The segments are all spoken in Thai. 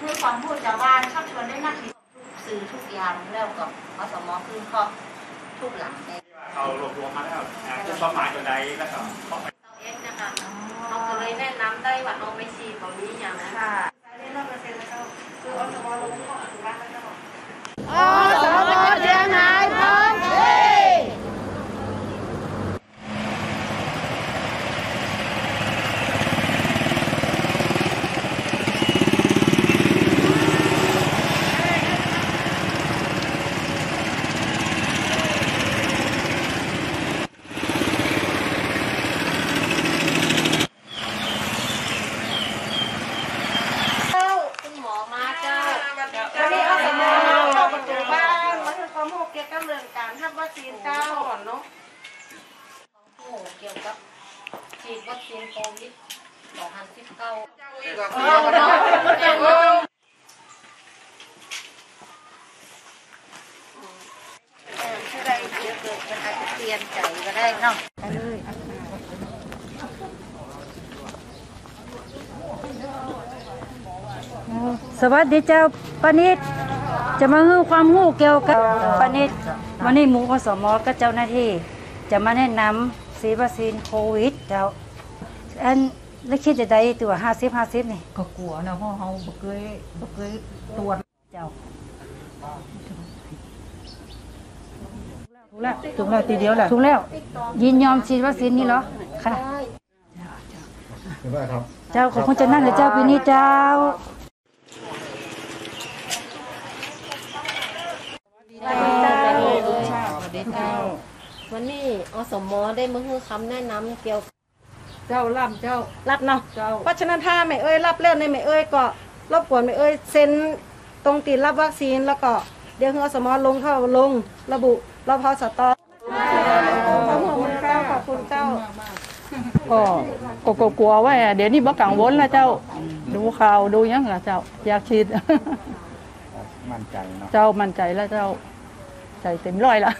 คือความพูดชาวบ้านชักชวนได้นักทุกสื่อทุกยามแล้วก็อสมอขึ้นก็ทุกหลังในเขารวบรวมมาแล้วอ่าคือความหมายตัวใดแล้วก็เข้าไป เราเองนะคะเราก็เลยแนะนำได้ว่าเราไปฉีดตรงนี้อย่างนั้น ค่ะได้ร้อยเปอร์เซ็นต์แล้วก็คืออสมลงข้อสุราแล้วก็ อสมเชียงรายพร้อมเฮ้ คุณหมอมาเจ้า วันนี้อสมเข้าประตูบ้านมาคือความ รู้เกี่ยวกับเรื่องการทำวัคซีนเจ้าก่อนเนาะผู้เกี่ยวกับฉีดวัคซีนโควิด2019เออถ้าได้เดี๋ยวเกิดมันอาจจะเปลี่ยนใจก็ได้เนาะสวัสดีเจ้าปานิด จะมาให้ความรู้เกี่ยวกับปานิดวันนี้หมูอสมก็เจ้าหน้าที่ จะมาแนะนำฉีดวัคซีนโควิดเจ้าอันแล้วคิดจะได้ตัวห้าสิบห้าสิบนี่ก็กลัวนะเพราะเขาบ่เคยบ่เคยตรวจเจ้าถูกแล้วถูกแล้วทีเดียวแหละถูกแล้ว ยินยอมฉีดวัคซีนนี่เหรอค่ะเห็นไหมครับ เจ้าขอบคุณเจ้านั่นเลยเจ้าปีนี้เจ้า วันนี้อสมได้มาให้คำแนะนำเกี่ยวเจ้าล่ำเจ้า รับเนาะเจ้า เพราะฉะนั้นถ้าไม่เอ้ยรับเรื่องในไม่เอ้ยก็รบกวนไม่เอ้ยเซ็นตรงติดรับวัคซีนแล้วก็เดี๋ยวคืออสมอลงเข้าลงระบุรพสตขอบคุณเจ้าขอบคุณเจ้า ก็ก็ก็กลัวว่าเดี๋ยวนี้บ่กังวลแล้วเจ้า ดูข่าวดูหยังล่ะเจ้า อยากฉีด มั่นใจเนาะเจ้ามั่นใจแล้วเจ้า ใจเต็มร้อยละ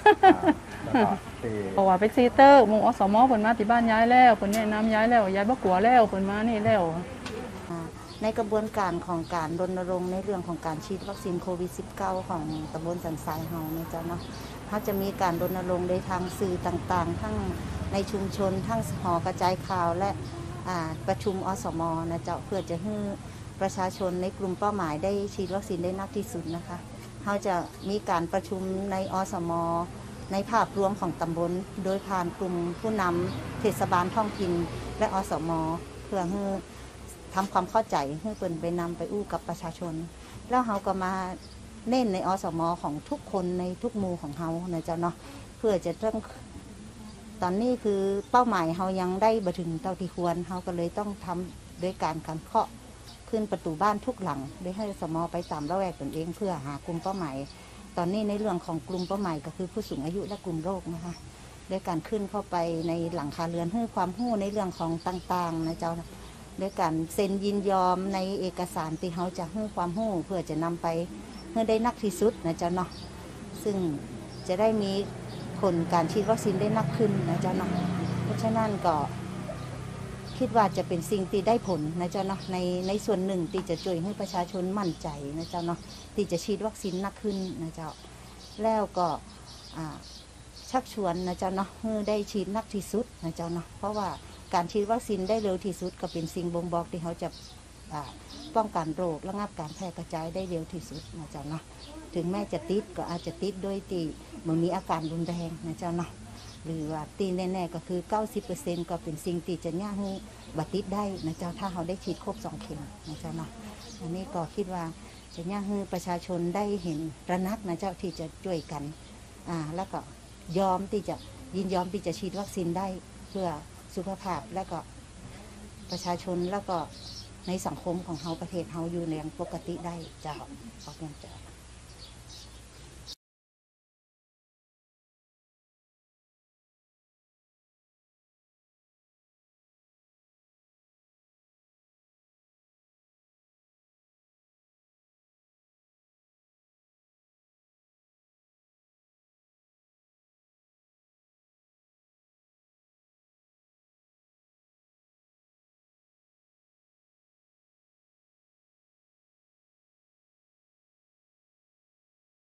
แล้วก็ที่ เพราะว่าเป็นซีเตอร์หมู่อสมเพิ่นมาที่บ้านย้ายแล้วเพิ่นแนะนำย้ายแล้วย้ายบ่กลัวแล้วเพิ่นมานี่แล้วในกระบวนการของการรณรงค์ในเรื่องของการฉีดวัคซีนโควิด -19 ของตำบลสันทรายเฮาเนี่ยเจ้าเนาะเขาจะมีการรณรงค์ในทางสื่อต่างๆ ทั้งในชุมชน ทั้งหอกระจายข่าวและอ่าประชุมอสมนะเจ้าเพื่อจะให้ประชาชนในกลุ่มเป้าหมายได้ฉีดวัคซีนได้นักที่สุดนะคะเขาจะมีการประชุมในอสม ในภาพรวมของตำบล โดยผ่านกลุ่มผู้นำเทศบาลท้องถิ่นและอสมเพื่อให้ทำความเข้าใจให้เปิ่นไปนำไปอู้กับประชาชน แล้วเขาก็มาเน้นในอสมของทุกคนในทุกหมู่ของเขานะเจ้าเนาะเพื่อจะต้องตอนนี้คือเป้าหมายเขายังได้บถึงเท่าที่ควรเขาก็เลยต้องทำด้วยการการเคาะขึ้นประตูบ้านทุกหลังได้ให้สมไปตามระแวกตนเองเพื่อหากลุ่มเป้าหมาย อนนี้ในเรื่องของกลุ่มเป้าหมายก็คือผู้สูงอายุและกลุ่มโรคนะคะด้วยการขึ้นเข้าไปในหลังคาเรือนให้ความรู้ในเรื่องของต่างๆนะเจ้าด้วยการเซ็นยินยอมในเอกสารที่เขาจะให้ความรู้เพื่อจะนำไปให้ได้นักที่สุดนะเจ้าเนาะซึ่งจะได้มีผลการฉีดวัคซีนได้นักขึ้นนะเจ้าเนาะเพราะฉะนั้นก็ คิดว่าจะเป็นสิ่งที่ได้ผลนะเจ้าเนาะในในส่วนหนึ่งที่จะช่วยให้ประชาชนมั่นใจนะเจ้าเนาะที่จะฉีดวัคซีนนักขึ้นนะเจ้าแล้วก็ชักชวนนะเจ้าเนาะให้ได้ฉีดนักที่สุดนะเจ้าเนาะเพราะว่าการฉีดวัคซีนได้เร็วที่สุดก็เป็นสิ่งบ่งบอกที่เขาจะป้องกันโรคระงับการแพร่กระจายได้เร็วที่สุดนะเจ้าเนาะถึงแม้จะติดก็อาจจะติดโดยที่มันมีอาการรุนแรงนะเจ้าเนาะ หรือว่าตีแน่ๆก็คือ 90%ก็เป็นสิ่งที่จะย่าให้บัติดได้นะเจ้าถ้าเขาได้ฉีดครบสองเข็มนะเจ้าเนาะอันนี้ก็คิดว่าจะย่าให้ประชาชนได้เห็นระนักนะเจ้าที่จะช่วยกันอ่าแล้วก็ยอมที่จะยินยอมที่จะฉีดวัคซีนได้เพื่อสุขภาพและก็ประชาชนแล้วก็ในสังคมของเฮาประเทศเฮาอยู่ในอย่างปกติได้เจ้าขอบคุณเจ้า